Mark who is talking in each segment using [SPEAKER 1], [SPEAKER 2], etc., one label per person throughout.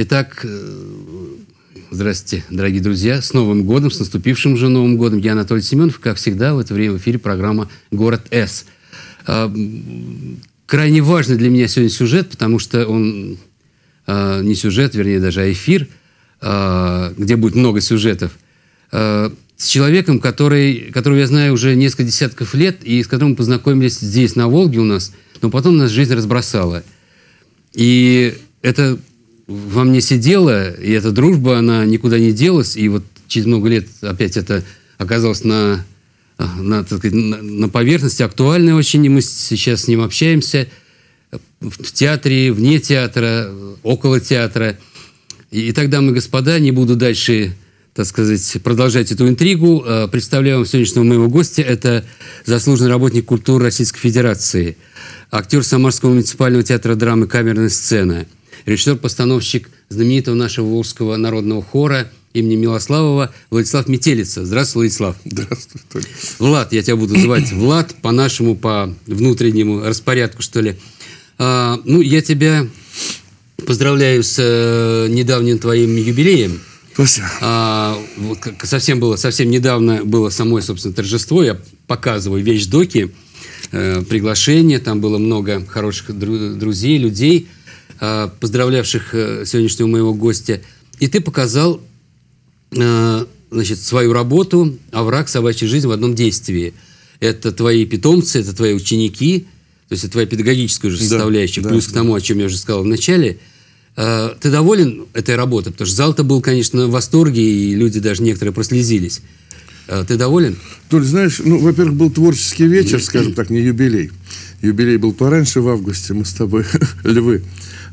[SPEAKER 1] Итак, э, здравствуйте, дорогие друзья. С Новым годом, с наступившим же Новым годом. Я Анатолий Семенов. Как всегда, в это время в эфире программа «Город С». А, крайне важный для меня сегодня сюжет, потому что он а, не сюжет, вернее, даже а эфир, где будет много сюжетов, с человеком, который, которого я знаю уже несколько десятков лет, и с которым мы познакомились здесь, на Волге у нас, но потом нас жизнь разбросала. И это во мне сидело, и эта дружба, она никуда не делась, и вот через много лет опять это оказалось на, на, так сказать, на, поверхности, актуальной очень, и мы сейчас с ним общаемся в театре, вне театра, около театра. И, и тогда мы, господа, не буду дальше так сказать, продолжать эту интригу. Э, представляю вам сегодняшнего моего гостя. Это заслуженный работник культуры Российской Федерации, актер Самарского муниципального театра драмы «Камерная сцена», режиссер-постановщик знаменитого нашего Волжского народного хора имени Милославова Владислав Метелица. Здравствуй, Владислав.
[SPEAKER 2] Здравствуй, Толя.
[SPEAKER 1] Влад, я тебя буду звать Влад по нашему, по внутреннему распорядку, что ли. А, ну, я тебя поздравляю с э, недавним твоим юбилеем.
[SPEAKER 2] Спасибо.
[SPEAKER 1] А, вот как совсем было, совсем недавно было самое, собственно, торжество. Я показываю вещдоки, э, приглашения. Там было много хороших дру- друзей, людей, э, поздравлявших э, сегодняшнего моего гостя. И ты показал э, значит, свою работу «Овраг. Собачья жизнь» в одном действии. Это твои питомцы, это твои ученики, то есть это твоя педагогическая уже составляющая, да, плюс да, к тому, о чем я уже сказал в начале – Э, ты доволен этой работой? Потому что зал-то был, конечно, в восторге, и люди даже некоторые прослезились. Э, ты доволен?
[SPEAKER 2] Толь, знаешь, ну, во-первых, был творческий вечер, скажем так, не юбилей. Юбилей был пораньше, в августе, мы с тобой, львы.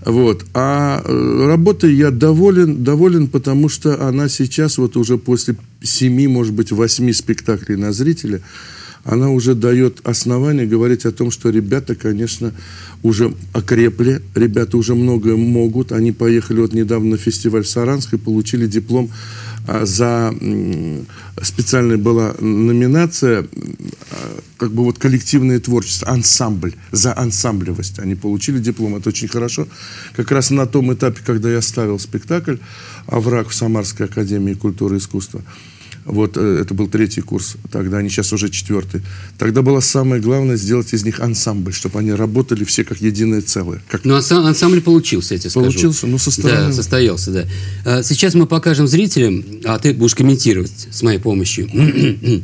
[SPEAKER 2] Вот. А э, работой я доволен, доволен, потому что она сейчас, вот уже после семи, может быть, восьми спектаклей на зрителя, она уже дает основание говорить о том, что ребята, конечно, уже окрепли, ребята уже многое могут. Они поехали вот недавно на фестиваль Саранск и получили диплом за специальная была номинация а, как бы вот коллективное творчество, ансамбль, за ансамблевость. Они получили диплом, это очень хорошо. Как раз на том этапе, когда я ставил спектакль «Овраг» в Самарской академии культуры и искусства – вот э, это был третий курс тогда, они сейчас уже четвертый. Тогда было самое главное сделать из них ансамбль, чтобы они работали все как единое целое. Как...
[SPEAKER 1] Ну, ансамбль получился, я тебе скажу.
[SPEAKER 2] Получился, ну, со стороны...
[SPEAKER 1] Да, состоялся, да. Сейчас мы покажем зрителям, а ты будешь комментировать с моей помощью.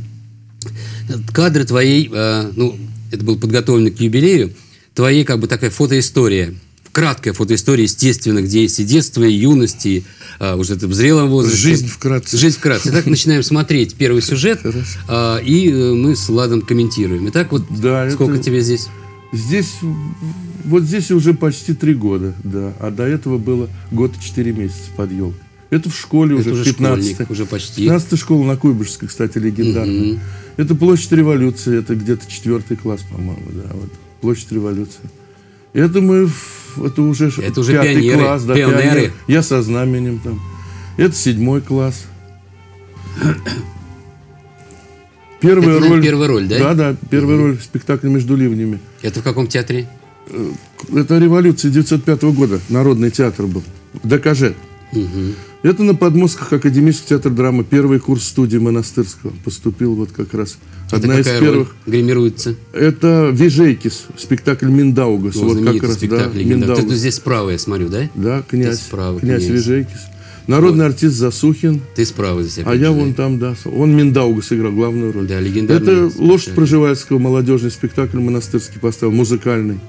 [SPEAKER 1] Кадры твоей, а, ну, это был подготовлен к юбилею, твоей как бы такая фотоистория – краткая фотоистория, естественно, где есть и детство, и юность, и а, уже это в зрелом возрасте.
[SPEAKER 2] Жизнь вкратце.
[SPEAKER 1] Жизнь вкратце. Итак, начинаем смотреть первый сюжет, а, и э, мы с Ладом комментируем. Итак, вот да, сколько это... тебе здесь?
[SPEAKER 2] Здесь, вот здесь уже почти три года, да. А до этого было год и четыре месяца под елкой. Это в школе это уже, 15
[SPEAKER 1] уже почти.
[SPEAKER 2] 15 школа на Куйбышевской, кстати, легендарная. Угу. Это площадь революции, это где-то четвертый класс, по-моему, да. Вот. Площадь революции. Это мы это уже,
[SPEAKER 1] это уже пятый пионеры, класс, да, пионеры. Пионер.
[SPEAKER 2] Я со знаменем там. Это седьмой класс.
[SPEAKER 1] Первая это, роль. Первая роль, да?
[SPEAKER 2] Да, да, первая угу. роль в спектакле «Между ливнями».
[SPEAKER 1] Это в каком театре?
[SPEAKER 2] Э, это революция 905 года. Народный театр был. Докаже. Угу. Это на подмостках Академический театр драмы. Первый курс студии монастырского. Поступил вот как раз
[SPEAKER 1] Одна из первых. Гримируется.
[SPEAKER 2] Это Вижейкис, спектакль Миндаугас. Ну, вот как раз, да,
[SPEAKER 1] Миндаугас. Ты здесь справа, я смотрю, да?
[SPEAKER 2] Да, князь. Ты справа, князь, князь Вижейкис. Народный вот. артист Засухин.
[SPEAKER 1] Ты справа здесь.
[SPEAKER 2] А я вон там, да. Он Миндаугас играл главную роль.
[SPEAKER 1] Да, легендарный.
[SPEAKER 2] Это «Лошадь Проживальского», молодежный спектакль монастырский поставил, музыкальный.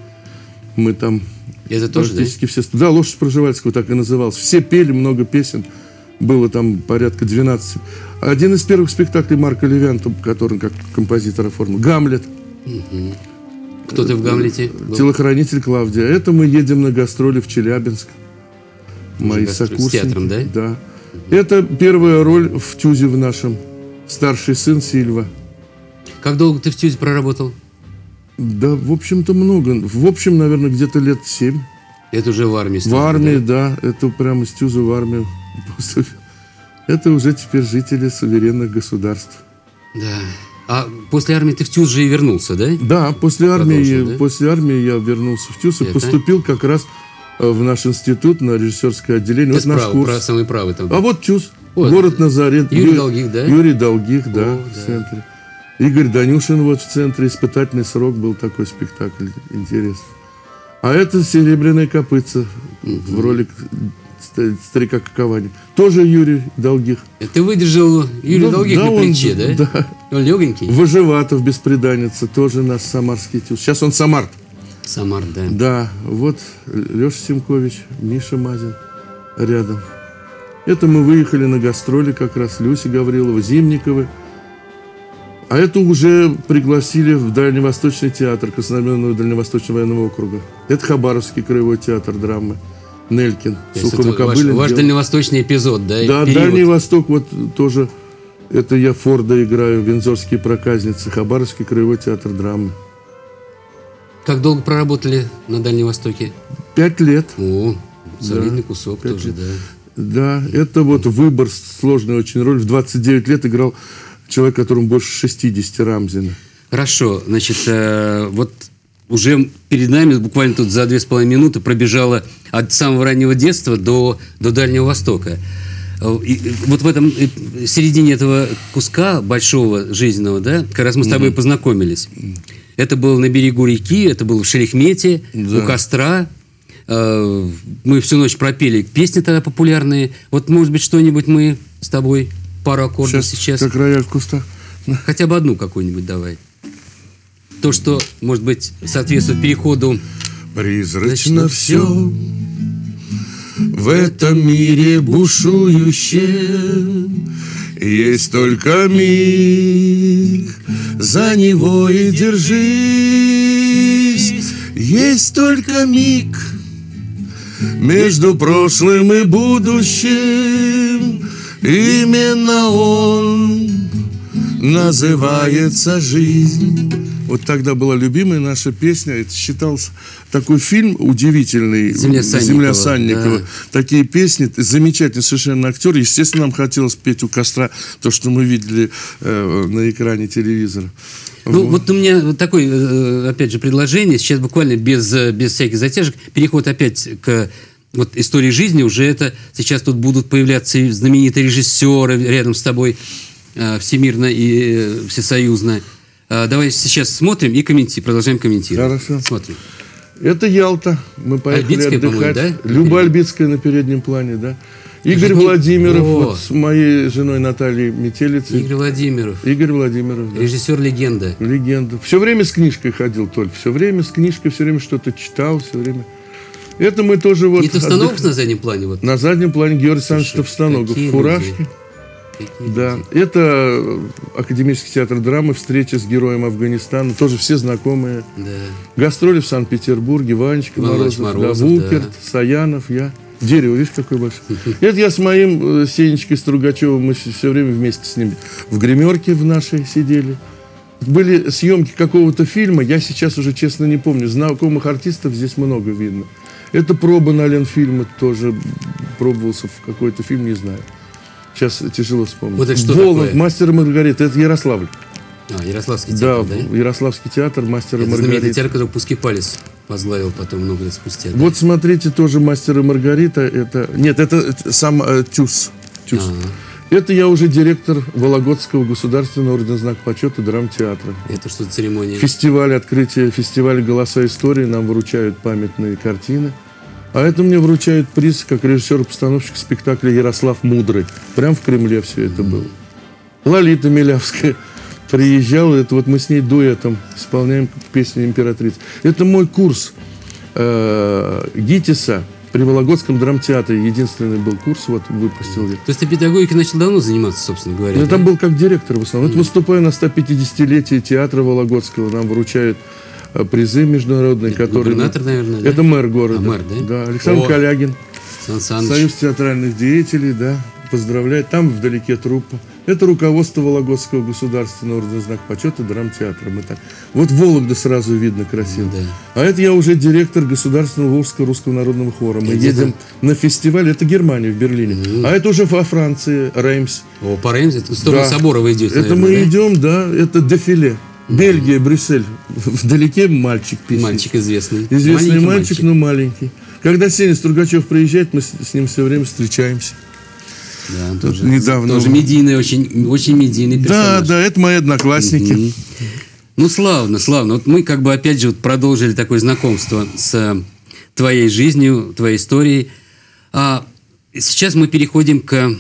[SPEAKER 2] Мы там
[SPEAKER 1] это тоже,
[SPEAKER 2] практически да? все... Да, «Лошадь Проживальского» так и назывался. Все пели много песен. Было там порядка 12. Один из первых спектаклей Марка Левянта, который как композитор оформил. «Гамлет».
[SPEAKER 1] Угу. Кто ты в «Гамлете»?
[SPEAKER 2] Был? Телохранитель Клавдия. Это мы едем на гастроли в Челябинск. Мои сокурсники. С
[SPEAKER 1] театром, да?
[SPEAKER 2] Да. Угу. Это первая роль в «Тюзе» в нашем. Старший сын Сильва.
[SPEAKER 1] Как долго ты в «Тюзе» проработал?
[SPEAKER 2] Да, в общем-то, много. В общем, наверное, где-то лет семь.
[SPEAKER 1] Это уже в армии?
[SPEAKER 2] В армии, да? да. Это прямо с Тюза в армию. Это уже теперь жители суверенных государств.
[SPEAKER 1] Да. А после армии ты в ТЮЗ же и вернулся, да?
[SPEAKER 2] Да, после армии, да? после армии я вернулся в ТЮЗ и Это? поступил как раз э, в наш институт на режиссерское отделение.
[SPEAKER 1] Ты
[SPEAKER 2] вот наш
[SPEAKER 1] справа,
[SPEAKER 2] курс.
[SPEAKER 1] прав- самый правый там.
[SPEAKER 2] А вот ЧУС,
[SPEAKER 1] Вот.
[SPEAKER 2] город Назарет.
[SPEAKER 1] Юрий Долгих, да?
[SPEAKER 2] Юрий Долгих, да,
[SPEAKER 1] О,
[SPEAKER 2] в
[SPEAKER 1] да.
[SPEAKER 2] центре. Игорь Данюшин вот в центре. Испытательный срок был такой спектакль интересный. А это «Серебряная копытца» в роли ст- старика Каковани. Тоже Юрий Долгих.
[SPEAKER 1] Ты выдержал Юрия
[SPEAKER 2] Ну,
[SPEAKER 1] Долгих
[SPEAKER 2] да,
[SPEAKER 1] на
[SPEAKER 2] он-
[SPEAKER 1] плече, да?
[SPEAKER 2] да.
[SPEAKER 1] Он легенький?
[SPEAKER 2] Выживатов, беспреданница, тоже наш самарский тюз. Сейчас он Самарт.
[SPEAKER 1] Самар, да.
[SPEAKER 2] Да, вот Леша Семкович, Миша Мазин рядом. Это мы выехали на гастроли как раз Люси Гаврилова, Зимниковы. А это уже пригласили в Дальневосточный театр Краснодарского Дальневосточного военного округа. Это Хабаровский краевой театр драмы. Нелькин,
[SPEAKER 1] есть это ваш, ваш дальневосточный эпизод, да?
[SPEAKER 2] Да,
[SPEAKER 1] период.
[SPEAKER 2] Дальний Восток вот тоже. Это я Форда играю, Вензорские проказницы, Хабаровский краевой театр драмы.
[SPEAKER 1] Как долго проработали на Дальнем Востоке?
[SPEAKER 2] Пять лет.
[SPEAKER 1] О, солидный кусок
[SPEAKER 2] пять
[SPEAKER 1] тоже,
[SPEAKER 2] лет.
[SPEAKER 1] да.
[SPEAKER 2] Да, это вот выбор, сложная очень роль. В 29 лет играл человек, которому больше 60, Рамзина.
[SPEAKER 1] Хорошо, значит, э, вот уже перед нами буквально тут за две с половиной минуты пробежала от самого раннего детства до, до Дальнего Востока. Э, и, э, вот в этом э, середине этого куска большого жизненного, да, как раз мы с тобой познакомились. Это было на берегу реки, это было в Шерехмете,
[SPEAKER 2] Да.
[SPEAKER 1] у костра. Мы всю ночь пропели песни тогда популярные. Вот, может быть, что-нибудь мы с тобой пару аккордов сейчас.
[SPEAKER 2] как рояль в кустах.
[SPEAKER 1] Хотя бы одну какую-нибудь давай. То, что, может быть, соответствует переходу.
[SPEAKER 2] Призрачно все в этом мире бушующем Есть только миг, за него и держись Есть только миг между прошлым и будущим Именно он называется жизнь. Вот тогда была любимая наша песня. Это считался такой фильм удивительный.
[SPEAKER 1] «Земля Санникова»,
[SPEAKER 2] Санникова».
[SPEAKER 1] да.
[SPEAKER 2] Такие песни. Замечательный совершенно актер. Естественно, нам хотелось петь у костра то, что мы видели э, на экране телевизора.
[SPEAKER 1] Ну, вот у меня вот такое, э, опять же, предложение. Сейчас буквально без, э, без всяких затяжек. Переход опять к вот истории жизни. Уже это сейчас тут будут появляться знаменитые режиссеры рядом с тобой э, всемирно и э, всесоюзно. А, Давай сейчас смотрим и комментируем, продолжаем комментировать.
[SPEAKER 2] Хорошо.
[SPEAKER 1] Смотрим.
[SPEAKER 2] Это Ялта. Мы поехали
[SPEAKER 1] Альбицкая,
[SPEAKER 2] отдыхать.
[SPEAKER 1] да?
[SPEAKER 2] Люба Альбицкая на переднем плане, да. Игорь
[SPEAKER 1] же не-
[SPEAKER 2] Владимиров
[SPEAKER 1] О.
[SPEAKER 2] вот с моей женой Натальей Метелицей.
[SPEAKER 1] Игорь Владимиров,
[SPEAKER 2] Игорь Владимиров, да.
[SPEAKER 1] режиссер-легенда.
[SPEAKER 2] Легенда. Все время с книжкой ходил только. Все время с книжкой, все время что-то читал, все время. Это мы тоже вот...
[SPEAKER 1] Не Товстоногов
[SPEAKER 2] отдых-
[SPEAKER 1] на заднем плане? Вот.
[SPEAKER 2] На заднем плане Георгий Александрович Товстоногов.
[SPEAKER 1] Какие
[SPEAKER 2] Да. Это э, Академический театр драмы, встреча с героем Афганистана. Тоже все знакомые.
[SPEAKER 1] Да.
[SPEAKER 2] Гастроли в Санкт-Петербурге, Ванечка Морозов,
[SPEAKER 1] Морозов,
[SPEAKER 2] да, Вукерт,
[SPEAKER 1] да.
[SPEAKER 2] Саянов, я. Дерево, видишь, какое большое. Это я с моим э, Сенечкой Стругачевым, мы все время вместе с ним в гримерке в нашей сидели. Были съемки какого-то фильма, я сейчас уже честно не помню. Знакомых артистов здесь много видно. Это проба на Ленфильма тоже пробовался в какой-то фильм, не знаю. Сейчас тяжело вспомнить.
[SPEAKER 1] Вот это что
[SPEAKER 2] Воланд,
[SPEAKER 1] такое?
[SPEAKER 2] мастер и Маргарита, это Ярославль.
[SPEAKER 1] А, Ярославский
[SPEAKER 2] Да,
[SPEAKER 1] театр, да?
[SPEAKER 2] Ярославский театр, мастер и
[SPEAKER 1] Это
[SPEAKER 2] Маргарита.
[SPEAKER 1] театр, который Пуски Палец возглавил потом много лет спустя. да?
[SPEAKER 2] Вот смотрите, тоже мастер и Маргарита. Это нет, это, это сам э, Тюс. Тюс.
[SPEAKER 1] Ага.
[SPEAKER 2] Это я уже директор Вологодского государственного ордена знак почета драмтеатра.
[SPEAKER 1] Это что церемония?
[SPEAKER 2] Фестиваль открытия фестиваля «Голоса истории» нам вручают памятные картины. А это мне вручают приз как режиссер-постановщик спектакля «Ярослав Мудрый». Прям в Кремле все это было. Лолита Милявская приезжала, это вот мы с ней дуэтом исполняем песню «Императрица». Это мой курс э, ГИТИСа при Вологодском драмтеатре. Единственный был курс, вот выпустил я.
[SPEAKER 1] То есть ты педагогикой начал давно заниматься, собственно говоря?
[SPEAKER 2] Я
[SPEAKER 1] да?
[SPEAKER 2] там был как директор в основном. Вот выступаю на 150-летие театра Вологодского. Нам вручают э, призы международные,
[SPEAKER 1] Это
[SPEAKER 2] которые...
[SPEAKER 1] губернатор, наверное, да?
[SPEAKER 2] Это мэр города.
[SPEAKER 1] А, мэр, да?
[SPEAKER 2] Да, Александр
[SPEAKER 1] О.
[SPEAKER 2] Калягин.
[SPEAKER 1] Сан Саныч.
[SPEAKER 2] Союз театральных деятелей, да. Поздравляет. Там вдалеке труппа. Это руководство Вологодского государственного ордена знак почета драмтеатра. Мы так... Вот Вологда сразу видно красиво.
[SPEAKER 1] Да.
[SPEAKER 2] А это я уже директор Государственного Волжского русского народного хора. Мы
[SPEAKER 1] Где
[SPEAKER 2] едем на фестиваль, это Германия, в Берлине. А это уже во Франции, Реймс.
[SPEAKER 1] О, по Реймсу, это в сторону
[SPEAKER 2] Да.
[SPEAKER 1] собора вы идете,
[SPEAKER 2] Это
[SPEAKER 1] наверное,
[SPEAKER 2] мы
[SPEAKER 1] да?
[SPEAKER 2] идем, да, это дефиле. Бельгия, Брюссель. Вдалеке мальчик пишет.
[SPEAKER 1] Мальчик известный.
[SPEAKER 2] Известный
[SPEAKER 1] Маленький
[SPEAKER 2] мальчик, но маленький. Когда Сеня Стругачев приезжает, мы с ним все время встречаемся.
[SPEAKER 1] Да,
[SPEAKER 2] Тут
[SPEAKER 1] тоже,
[SPEAKER 2] недавно-
[SPEAKER 1] тоже медийный, очень, очень медийный
[SPEAKER 2] Да,
[SPEAKER 1] персонаж.
[SPEAKER 2] да, это мои одноклассники.
[SPEAKER 1] Мгм. Ну, славно, славно. Вот мы как бы опять же вот продолжили такое знакомство с э, твоей жизнью, твоей историей. А сейчас мы переходим к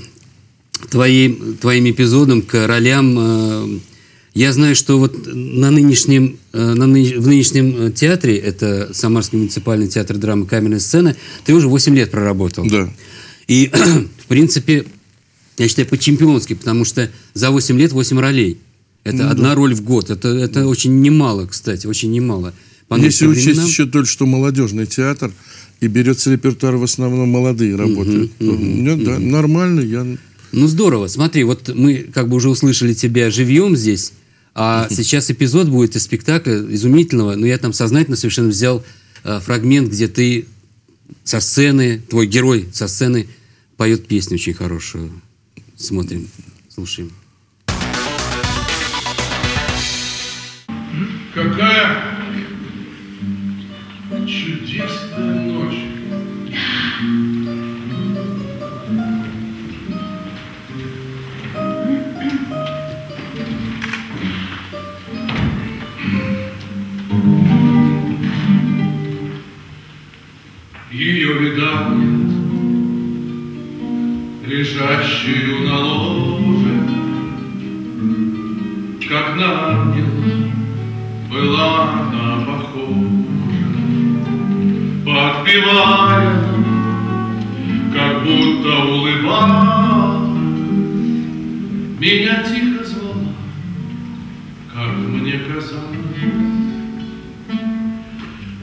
[SPEAKER 1] твоей, твоим эпизодам, к ролям. Э, Я знаю, что вот на нынешнем, э, на ны- в нынешнем театре, это Самарский муниципальный театр драмы «Каменная сцена», ты уже 8 лет проработал.
[SPEAKER 2] Да.
[SPEAKER 1] И, в принципе, я считаю, по-чемпионски, потому что за 8 лет 8 ролей.
[SPEAKER 2] Ну
[SPEAKER 1] Это одна роль в год. Это, это очень немало, кстати, очень немало. По
[SPEAKER 2] Если
[SPEAKER 1] нынешним
[SPEAKER 2] учесть
[SPEAKER 1] временам-
[SPEAKER 2] еще только, что молодежный театр, и берется репертуар в основном молодые работают. то, ну, да, нормально, я...
[SPEAKER 1] Ну, здорово. Смотри, вот мы как бы уже услышали тебя живьем здесь, а сейчас эпизод будет из спектакля изумительного, но я там сознательно совершенно взял э, фрагмент, где ты со сцены, твой герой со сцены поет песню очень хорошую. Смотрим, слушаем.
[SPEAKER 3] Какая подпевая, как будто улыбалась, меня тихо звала, как мне казалось.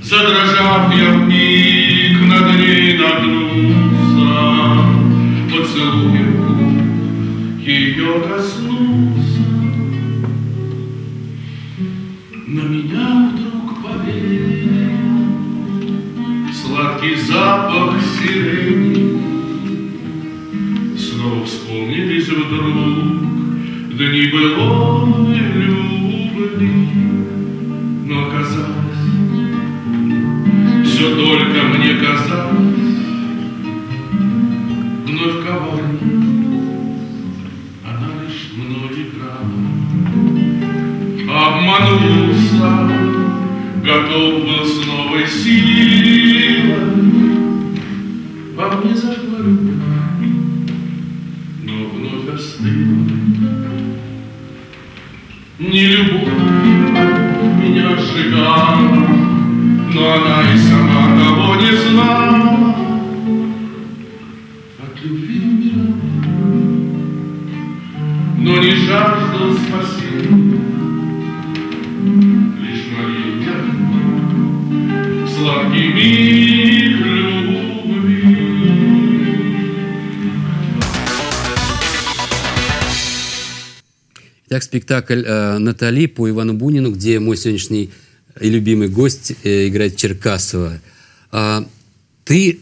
[SPEAKER 3] Задрожав я в миг над ней нагнулся, поцелуем ее коснулся. Дни былой любви меня сжигала, но она и сама того не знала. От любви умирала, но не жаждал спасения.
[SPEAKER 1] Итак, спектакль э, «Натали» по Ивану Бунину, где мой сегодняшний и любимый гость э, играет Черкасова. А, ты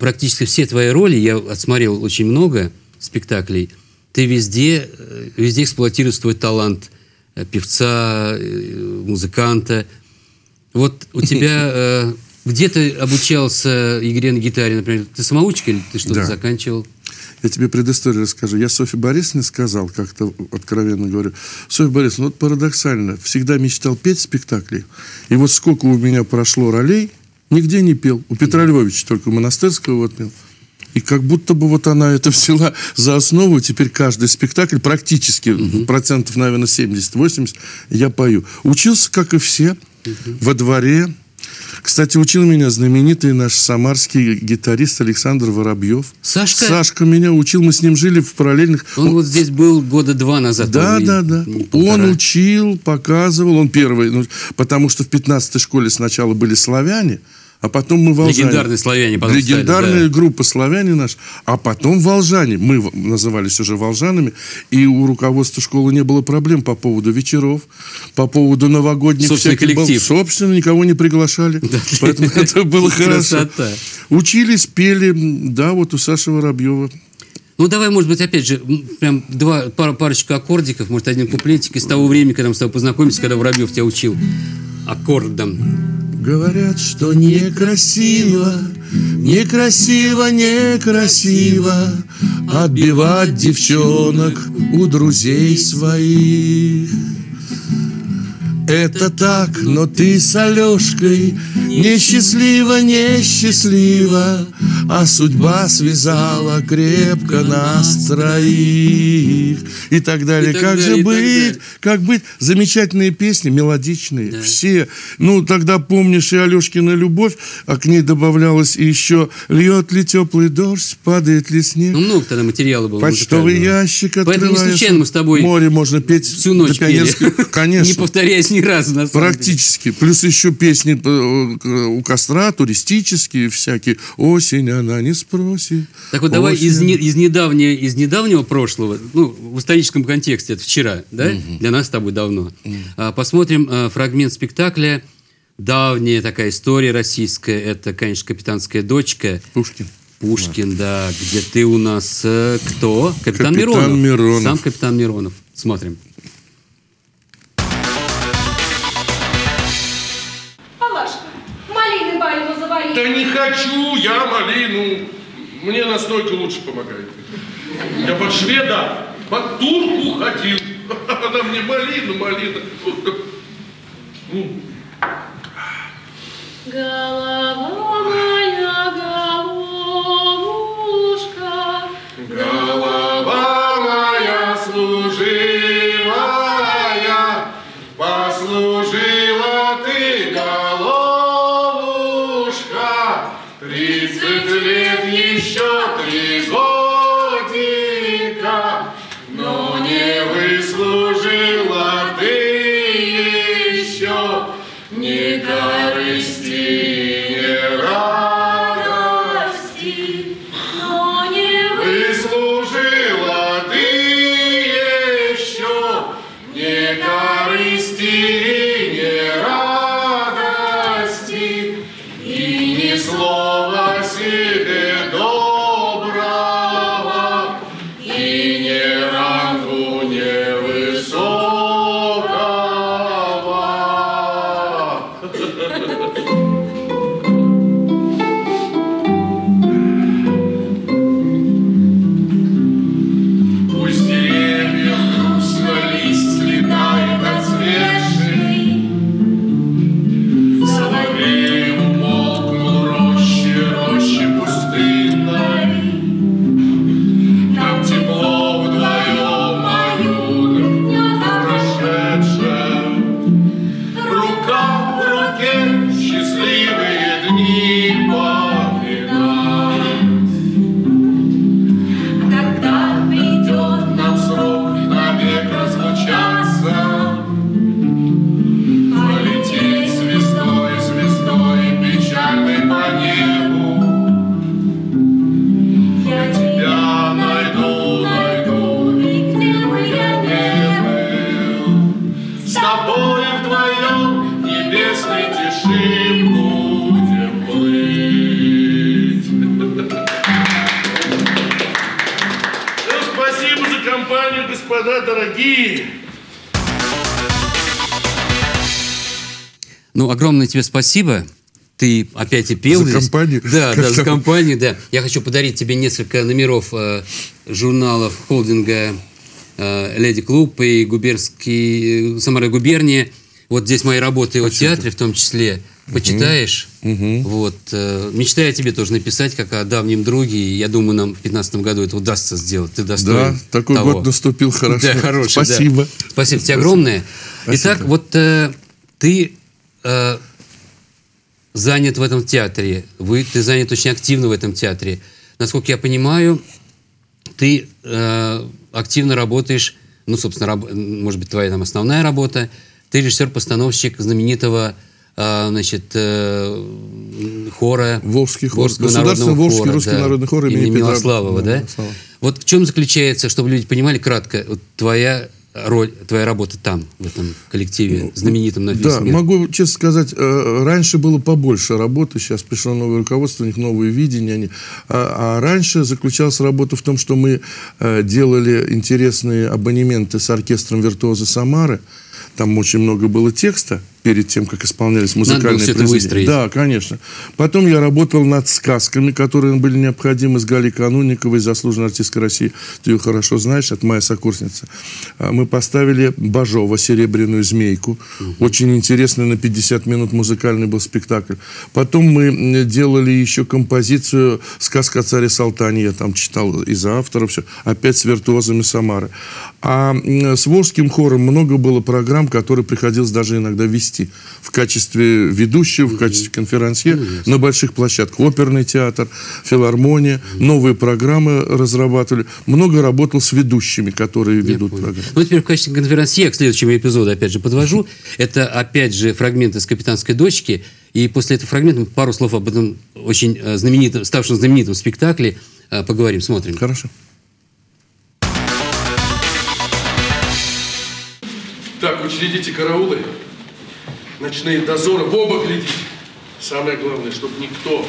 [SPEAKER 1] практически все твои роли, я отсмотрел очень много спектаклей, ты везде, э, везде эксплуатируешь твой талант э, певца, э, музыканта. Вот у тебя... э, Где ты обучался игре на гитаре, например? Ты самоучка или ты что-то
[SPEAKER 2] Да.
[SPEAKER 1] заканчивал?
[SPEAKER 2] Я тебе предысторию расскажу. Я Софье Борисовне сказал, как-то откровенно говорю, Софья Борисовна, вот парадоксально, всегда мечтал петь в спектакле, и вот сколько у меня прошло ролей, нигде не пел. У Петра Львовича только у Монастырского вот пел. И как будто бы вот она это взяла за основу, теперь каждый спектакль, практически процентов, наверное, 70-80, я пою. Учился, как и все, во дворе. Кстати, учил меня знаменитый наш самарский гитарист Александр Воробьев.
[SPEAKER 1] Сашка?
[SPEAKER 2] Сашка меня учил, мы с ним жили в параллельных...
[SPEAKER 1] Он вот здесь был года два назад.
[SPEAKER 2] Да, да, да.
[SPEAKER 1] не,
[SPEAKER 2] Он
[SPEAKER 1] полтора.
[SPEAKER 2] учил, показывал, он первый, ну, потому что в 15-й школе сначала были славяне, а потом мы волжане.
[SPEAKER 1] Легендарные славяне потом стали,
[SPEAKER 2] Легендарная
[SPEAKER 1] да.
[SPEAKER 2] группа славяне наш, а потом волжане. Мы назывались уже волжанами, и у руководства школы не было проблем по поводу вечеров, по поводу новогодних
[SPEAKER 1] Собственный
[SPEAKER 2] всяких бал.
[SPEAKER 1] коллектив.
[SPEAKER 2] Собственно, никого не приглашали. Поэтому это было хорошо. Учились, пели, да, вот у Саши Воробьева.
[SPEAKER 1] Ну, давай, может быть, опять же, прям два, пара, парочку аккордиков, может, один куплетик из того времени, когда мы с тобой познакомились, когда Воробьев тебя учил аккордом.
[SPEAKER 2] Говорят, что некрасиво, некрасиво, некрасиво Отбивать девчонок у друзей своих. Это так, но ты с Алешкой Несчастливо, несчастливо А судьба связала крепко нас троих И так далее.
[SPEAKER 1] И так
[SPEAKER 2] как
[SPEAKER 1] далее,
[SPEAKER 2] же быть? Как быть? Замечательные песни, мелодичные,
[SPEAKER 1] Да.
[SPEAKER 2] все. Ну, тогда помнишь и Алешкина любовь, а к ней добавлялось еще льет ли теплый дождь, падает ли снег.
[SPEAKER 1] Ну, много тогда материала было
[SPEAKER 2] Почтовый ящик
[SPEAKER 1] Поэтому не
[SPEAKER 2] открываешь.
[SPEAKER 1] случайно мы с тобой
[SPEAKER 2] Море можно петь
[SPEAKER 1] Всю ночь пели.
[SPEAKER 2] Конечно.
[SPEAKER 1] Не повторяясь ни разу, на самом деле.
[SPEAKER 2] Практически. Плюс еще песни э, у костра, туристические всякие. Осень она не спросит.
[SPEAKER 1] Так вот, давай из, не- из, недавнего, из недавнего прошлого, ну, в историческом контексте, это вчера, да, для нас с тобой давно, А, посмотрим а, фрагмент спектакля «Давняя такая история российская», это, конечно, «Капитанская дочка»,
[SPEAKER 2] Пушкин.
[SPEAKER 1] Пушкин, да, где ты у нас э, кто? Капитан,
[SPEAKER 2] Капитан
[SPEAKER 1] Миронов.
[SPEAKER 2] Миронов.
[SPEAKER 1] Сам капитан Миронов. Смотрим.
[SPEAKER 4] Хочу я малину. Мне настойка лучше помогает. Я под шведа, под турку ходил. Она мне малина, малина. Ну,
[SPEAKER 3] Голова моя, головушка,
[SPEAKER 4] Голова моя служивая, послужила господа дорогие.
[SPEAKER 1] Ну, огромное тебе спасибо. Ты опять и пел
[SPEAKER 2] За
[SPEAKER 1] здесь.
[SPEAKER 2] компанию?
[SPEAKER 1] Да, да, за компанию, да. Я хочу подарить тебе несколько номеров э, журналов холдинга э, «Леди Клуб» и губернский, э, «Самара губерния». Вот здесь мои работы о театре в том числе. Почитаешь? Вот. э, мечтаю тебе тоже написать, как о давнем друге. И я думаю, нам в 2015 году это удастся сделать. Ты достоин
[SPEAKER 2] Да, такой
[SPEAKER 1] того.
[SPEAKER 2] год наступил хорошо.
[SPEAKER 1] Да, хороший, да.
[SPEAKER 2] Спасибо.
[SPEAKER 1] Спасибо тебе огромное. Итак, вот э, ты э, занят в этом театре. Вы, ты занят очень активно в этом театре. Насколько я понимаю, ты э, активно работаешь, ну, собственно, раб- может быть, твоя там основная работа. Ты режиссер-постановщик знаменитого значит, э, хора.
[SPEAKER 2] Волжский хор. Государственный Волжский
[SPEAKER 1] хора,
[SPEAKER 2] русский
[SPEAKER 1] да,
[SPEAKER 2] народный хор имени
[SPEAKER 1] имени
[SPEAKER 2] Петра-
[SPEAKER 1] Милославова,
[SPEAKER 2] да,
[SPEAKER 1] да?
[SPEAKER 2] Милослава.
[SPEAKER 1] Вот в чем заключается, чтобы люди понимали кратко, вот твоя роль, твоя работа там, в этом коллективе, знаменитом на весь
[SPEAKER 2] Да,
[SPEAKER 1] мир?
[SPEAKER 2] могу честно сказать, э, раньше было побольше работы, сейчас пришло новое руководство, у них новые видения. Они, а, а раньше заключалась работа в том, что мы э, делали интересные абонементы с оркестром «Виртуозы Самары». Там очень много было текста перед тем, как исполнялись музыкальные
[SPEAKER 1] это
[SPEAKER 2] произведения. Да, конечно. Потом я работал над сказками, которые были необходимы с Галей Канунниковой, заслуженной артисткой России. Ты ее хорошо знаешь, это моя сокурсница. А Мы поставили Бажова, «Серебряную змейку». Очень интересный на 50 минут музыкальный был спектакль. Потом мы делали еще композицию «Сказка о царе Салтане». Я там читал из авторов все. Опять с виртуозами Самары. А с Волжским хором много было программ, которые приходилось даже иногда вести в качестве ведущего, в качестве конферансье на больших площадках. Оперный театр, филармония, новые программы разрабатывали. Много работал с ведущими, которые ведут программы.
[SPEAKER 1] Ну, теперь в качестве конферансье к следующему эпизоду, опять же, подвожу. Это, опять же, фрагмент из «Капитанской дочки». И после этого фрагмента мы пару слов об этом очень э, знаменитом, ставшем знаменитом спектакле э, поговорим, смотрим.
[SPEAKER 2] Хорошо.
[SPEAKER 3] Так, учредите караулы, ночные дозоры, в оба глядите. Самое главное, чтобы никто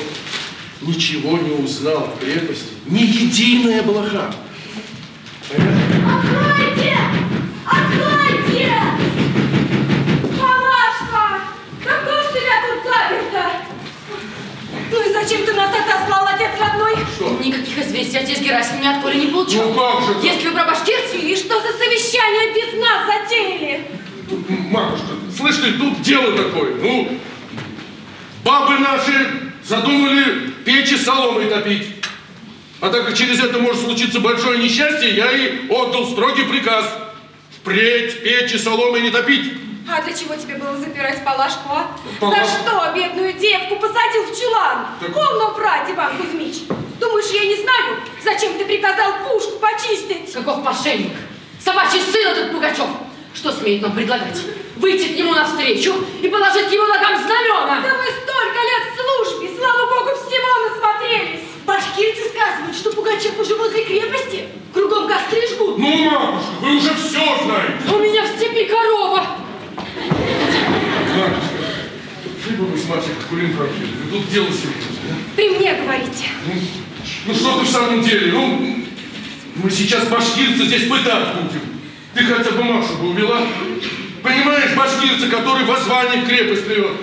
[SPEAKER 3] ничего не узнал в крепости. Ни единая блоха. Понятно?
[SPEAKER 5] Откройте! Откройте! Палашка! Да кто ж тебя тут заперто? Ну и зачем ты нас отослал, отец родной?
[SPEAKER 3] Что?
[SPEAKER 6] Никаких известий отец Герасим ни откуда не получил.
[SPEAKER 3] Ну как же так?
[SPEAKER 6] Если вы про башкирцев,
[SPEAKER 5] И что за совещание без нас затеяли?
[SPEAKER 3] Матушка, слышь ты, тут дело такое. Ну, бабы наши задумали печи соломой топить. А так как через это может случиться большое несчастье, я и отдал строгий приказ. Впредь печи соломой не топить.
[SPEAKER 5] А для чего тебе было запирать Палашку, а?
[SPEAKER 3] Палаш-
[SPEAKER 5] За что бедную девку посадил в чулан?
[SPEAKER 3] Так-
[SPEAKER 5] Полно врать, Иван Кузьмич. Думаешь, я не знаю, зачем ты приказал пушку почистить?
[SPEAKER 6] каков мошенник? Собачий сын этот Пугачев. Что смеет нам предлагать? Выйти к нему навстречу и положить ему ногам знамена.
[SPEAKER 5] Да мы столько лет в службе, слава богу, всего насмотрелись.
[SPEAKER 6] Башкирцы сказывают, что Пугачев уже возле крепости. Кругом костры жгут.
[SPEAKER 3] Ну, матушка, вы уже все знаете.
[SPEAKER 6] У меня в степи корова.
[SPEAKER 3] Матушка, шли бы вы с к Кулин Промфиловне. Тут дело серьезное. а?
[SPEAKER 5] При мне говорите.
[SPEAKER 3] Ну, ну что ты в самом деле? Ну, мы сейчас башкирца здесь пытать будем. Ты хотя бы Машу бы увела. Понимаешь, башкирца, который воззвание в крепость плюет.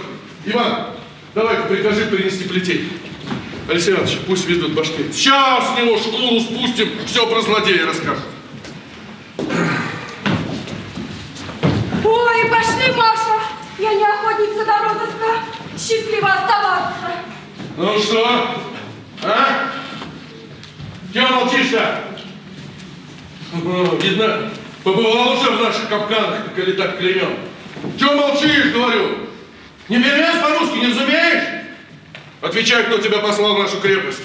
[SPEAKER 3] Иван, давай-ка прикажи принести плетей. Алексей Иванович, пусть ведут башкирца. Сейчас с него шкуру спустим, все про злодея расскажем.
[SPEAKER 5] Ой, пошли, Маша. Я не охотница до розыска. Счастливо оставаться.
[SPEAKER 3] Ну что? А? Чего молчишь-то? Видно, побывал уже в наших капканах, коли так клянем. Чего молчишь, говорю? Не перевес по-русски, не разумеешь? Отвечай, кто тебя послал в нашу крепость.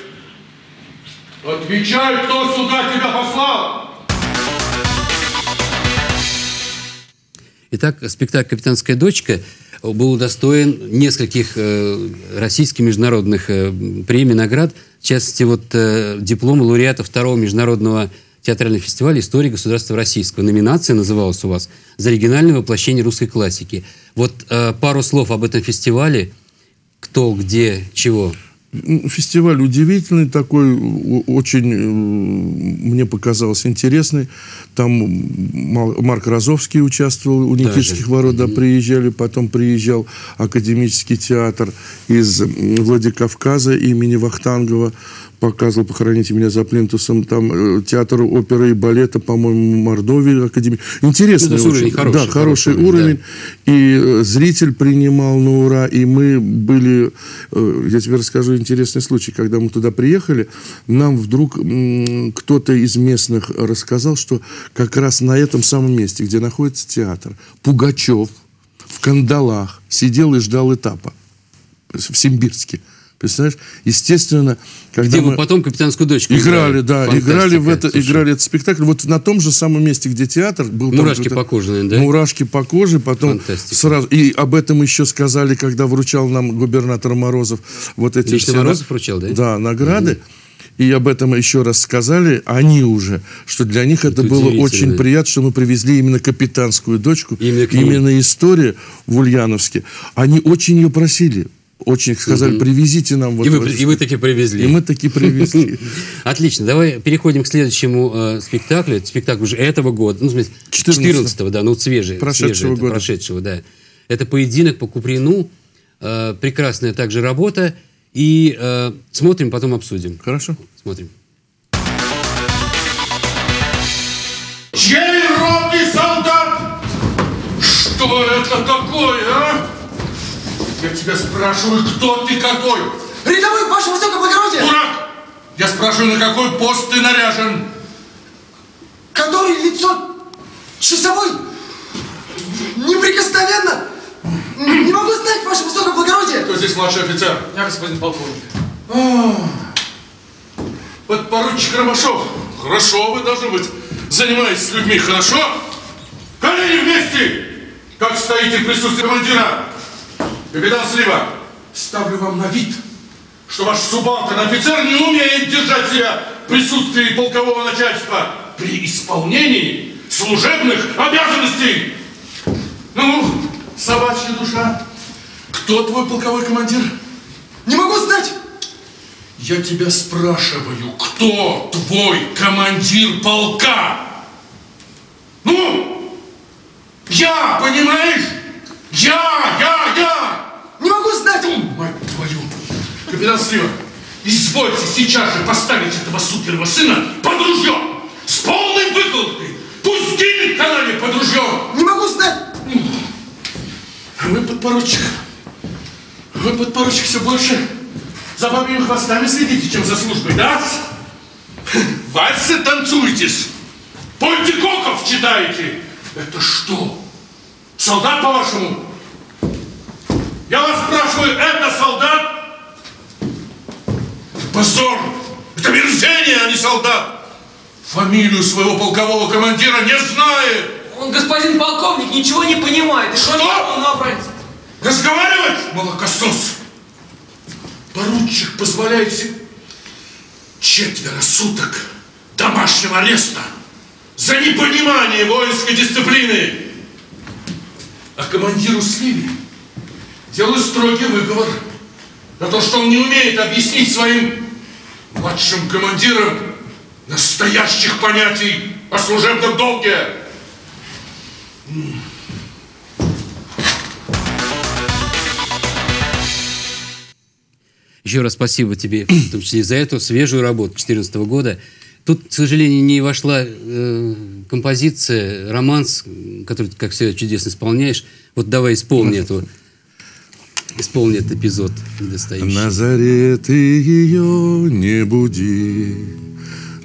[SPEAKER 3] Отвечай, кто сюда тебя послал.
[SPEAKER 1] Итак, спектакль «Капитанская дочка» был удостоен нескольких э, российских международных э, премий, наград. В частности, вот э, диплом лауреата второго международного театрального фестиваля «История государства российского». Номинация называлась у вас «За оригинальное воплощение русской классики». Вот э, пару слов об этом фестивале. Кто, где, чего.
[SPEAKER 2] М, Фестиваль удивительный такой, очень э, мне показалось интересный. Там Марк Розовский участвовал у Никитских ворот, да, приезжали, потом приезжал академический театр из Владикавказа имени Вахтангова, показывал «Похороните меня за плинтусом», там э, театр оперы и балета, по-моему, Мордовии, академия. Интересный
[SPEAKER 1] есть уровень
[SPEAKER 2] очень.
[SPEAKER 1] хороший,
[SPEAKER 2] да, хороший
[SPEAKER 1] хороший уровень,
[SPEAKER 2] уровень. И э, зритель принимал на ура, и мы были... э, Я тебе расскажу интересный случай. Когда мы туда приехали, нам вдруг кто-то из местных рассказал, что как раз на этом самом месте, где находится театр, Пугачев в кандалах сидел и ждал этапа в Симбирске. Представляешь? Естественно, когда
[SPEAKER 1] Где
[SPEAKER 2] мы...
[SPEAKER 1] потом «Капитанскую дочку»
[SPEAKER 2] Играли, да,
[SPEAKER 1] Фантастика,
[SPEAKER 2] играли в это,
[SPEAKER 1] слушай.
[SPEAKER 2] играли этот спектакль. Вот на том же самом месте, где театр был.
[SPEAKER 1] Мурашки по коже, да?
[SPEAKER 2] Мурашки по коже, потом
[SPEAKER 1] Фантастика.
[SPEAKER 2] сразу. И об этом еще сказали, когда вручал нам губернатор Морозов вот эти
[SPEAKER 1] Лично
[SPEAKER 2] все
[SPEAKER 1] Морозов вручал, да?
[SPEAKER 2] Да, награды. И об этом еще раз сказали они уже, что для них это,
[SPEAKER 1] Это
[SPEAKER 2] было очень приятно, что мы привезли именно капитанскую дочку,
[SPEAKER 1] Именно
[SPEAKER 2] именно история в Ульяновске. Они очень ее просили. Очень сказали, привезите нам вот...
[SPEAKER 1] И вы, и вы таки привезли.
[SPEAKER 2] И мы таки привезли.
[SPEAKER 1] Отлично. Давай переходим к следующему э, спектаклю. Это спектакль уже этого года. Ну, в смысле,
[SPEAKER 2] 14-го.
[SPEAKER 1] 14 да, ну, свежий.
[SPEAKER 2] Прошедшего
[SPEAKER 1] свежий, это
[SPEAKER 2] года.
[SPEAKER 1] Прошедшего, да. Это поединок по Куприну. Э, прекрасная также работа. И э, смотрим, потом обсудим.
[SPEAKER 2] Хорошо?
[SPEAKER 1] Смотрим.
[SPEAKER 3] Я тебя спрашиваю, кто ты какой?
[SPEAKER 7] Рядовой, ваше высокоблагородие,
[SPEAKER 3] Дурак! Я спрашиваю, на какой пост ты наряжен?
[SPEAKER 7] который лицо часовой неприкосновенно. Не могу знать, ваше высокоблагородие.
[SPEAKER 3] Кто здесь младший офицер?
[SPEAKER 7] Я господин полковник.
[SPEAKER 3] Подпоручик Ромашов. Хорошо, вы, должны быть, занимаетесь с людьми, хорошо? Колени вместе! Как стоите в присутствии командира? Капитан Слива, ставлю вам на вид, что ваш субалтерн офицер не умеет держать себя в присутствии полкового начальства при исполнении служебных обязанностей. Ну, собачья душа, кто твой полковой командир?
[SPEAKER 7] Не могу знать.
[SPEAKER 3] Я тебя спрашиваю, кто твой командир полка? Ну, я, понимаешь? Я, я, я!
[SPEAKER 7] Знать.
[SPEAKER 3] Мать твою! Капитан Слива, извольте сейчас же поставить этого суперного сына под ружье! С полной выкладкой! Пусть гинет в канале под ружье!
[SPEAKER 7] Не могу знать.
[SPEAKER 3] А вы, подпоручик, вы, подпоручик, все больше за бабьими хвостами следите, чем за службой, да? Вальсы танцуете, Польтикоков читаете. Это что? Солдат, по-вашему? Я вас спрашиваю, это солдат? Позор! Это мерзение, а не солдат! Фамилию своего полкового командира не знает!
[SPEAKER 7] Он, господин полковник, ничего не понимает. И
[SPEAKER 3] Что?
[SPEAKER 7] он набрать?
[SPEAKER 3] Разговаривать, молокосос? Поручик позволяет себе четверо суток домашнего ареста за непонимание воинской дисциплины. А командиру Сливе делаю строгий выговор за то, что он не умеет объяснить своим младшим командирам настоящих понятий о служебном долге.
[SPEAKER 1] Еще раз спасибо тебе, в том числе за эту свежую работу 2014 года. Тут, к сожалению, не вошла э, композиция, романс, который ты, как всегда, чудесно исполняешь. Вот давай исполни эту, исполни этот эпизод недостающий.
[SPEAKER 2] На заре ты ее не буди,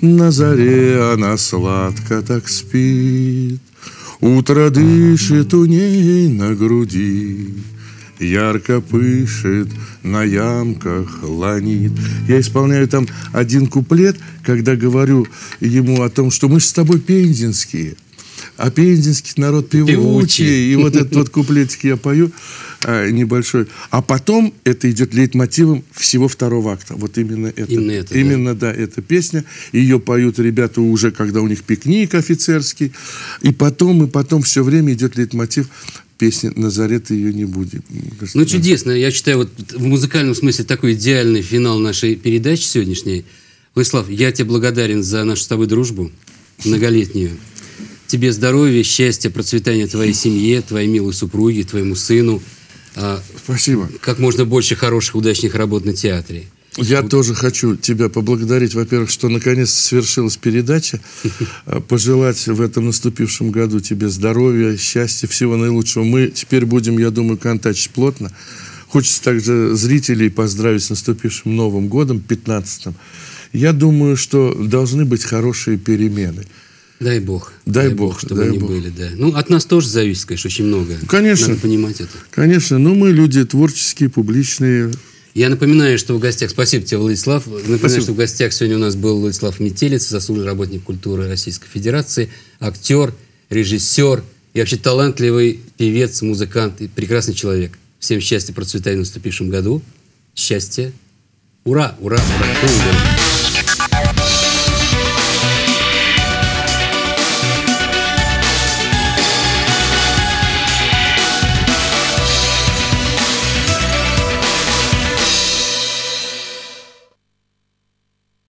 [SPEAKER 2] На заре она сладко так спит, Утро дышит у ней на груди, Ярко пышет, на ямках ланит. Я исполняю там один куплет, когда говорю ему о том, что мы же с тобой пензенские. А пензенский народ певучий.
[SPEAKER 1] Певучий.
[SPEAKER 2] И вот этот вот куплетик я пою а, небольшой. А потом это идет лейтмотивом всего второго акта. Вот именно это.
[SPEAKER 1] Именно это, да.
[SPEAKER 2] Именно, да, эта песня. Ее поют ребята уже, когда у них пикник офицерский. И потом, и потом все время идет лейтмотив песни «Назарет ее не будет».
[SPEAKER 1] Ну, чудесно. Я считаю, вот в музыкальном смысле такой идеальный финал нашей передачи сегодняшней. Владислав, я тебе благодарен за нашу с тобой дружбу многолетнюю. Тебе здоровья, счастья, процветания твоей семье, твоей милой супруге, твоему сыну. А,
[SPEAKER 2] Спасибо.
[SPEAKER 1] Как можно больше хороших, удачных работ на театре.
[SPEAKER 2] Я тоже хочу тебя поблагодарить, во-первых, что наконец свершилась передача. А, Пожелать в этом наступившем году тебе здоровья, счастья, всего наилучшего. Мы теперь будем, я думаю, контачить плотно. Хочется также зрителей поздравить с наступившим Новым годом, 15-м. Я думаю, что должны быть хорошие перемены.
[SPEAKER 1] Дай Бог.
[SPEAKER 2] Дай Бог,
[SPEAKER 1] чтобы
[SPEAKER 2] дай
[SPEAKER 1] они
[SPEAKER 2] Бог.
[SPEAKER 1] были, да. Ну, от нас тоже зависит, конечно, очень много.
[SPEAKER 2] Конечно.
[SPEAKER 1] Надо понимать это.
[SPEAKER 2] Конечно, но мы люди творческие, публичные.
[SPEAKER 1] Я напоминаю, что в гостях, спасибо тебе, Владислав. Напоминаю,
[SPEAKER 2] Спасибо.
[SPEAKER 1] что в гостях сегодня у нас был Владислав Метелец, заслуженный работник культуры Российской Федерации, актер, режиссер и вообще талантливый певец, музыкант и прекрасный человек. Всем счастья, процветания в наступившем году. Счастья. Ура, ура, ура. Годом.